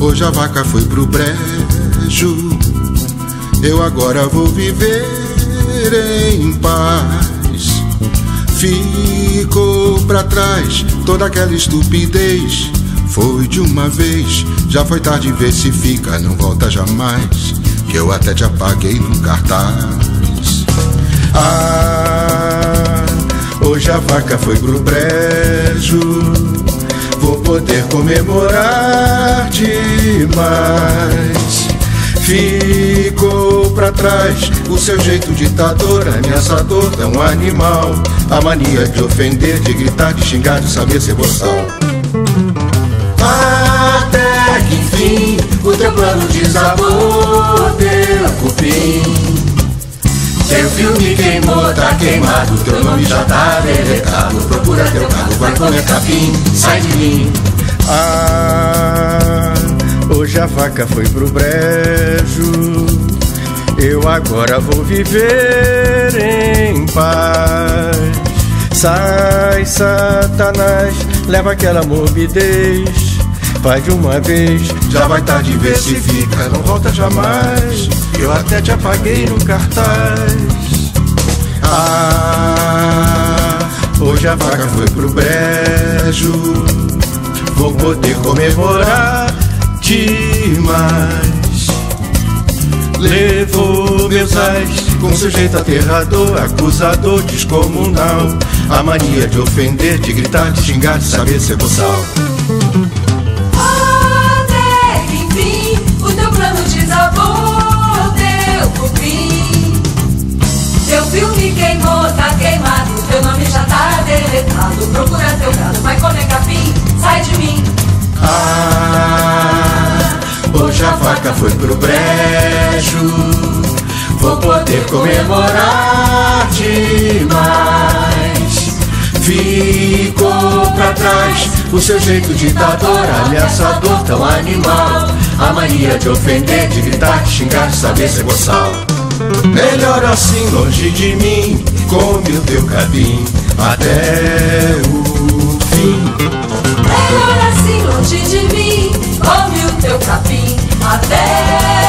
Hoje a vaca foi pro brejo. Eu agora vou viver em paz. Ficou pra trás toda aquela estupidez. Foi de uma vez, já foi tarde, vê se fica, não volta jamais. Que eu até te apaguei no cartaz. Ah, hoje a vaca foi pro brejo. Poder comemorar demais. Ficou pra trás o seu jeito ditador, ameaçador, tão animal. A mania de ofender, de gritar, de xingar, de saber ser boçal. Até que enfim, o teu plano desabou, deu cupim. Teu filme queimou, tá queimado, teu nome já tá deletado. Comer capim, sai de mim. Ah, hoje a vaca foi pro brejo. Eu agora vou viver em paz. Sai, Satanás, leva aquela morbidez. Vai de uma vez, já vai tarde, fica, não volta jamais. Eu até te apaguei no cartaz. Hoje a vaca foi pro brejo. Vou poder comemorar demais. Levou meus ais com seu jeito aterrador, acusador, descomunal. A mania de ofender, de gritar, de xingar, de saber ser boçal. De. Ah, hoje a vaca foi pro brejo. Vou poder comemorar demais. Ficou pra trás o seu jeito ditador, ameaçador, tão animal. A mania de ofender, de gritar, de xingar, de saber ser boçal. Melhor assim, longe de mim, come o teu cabim até o Melhor assim, longe de mim, come o teu capim até.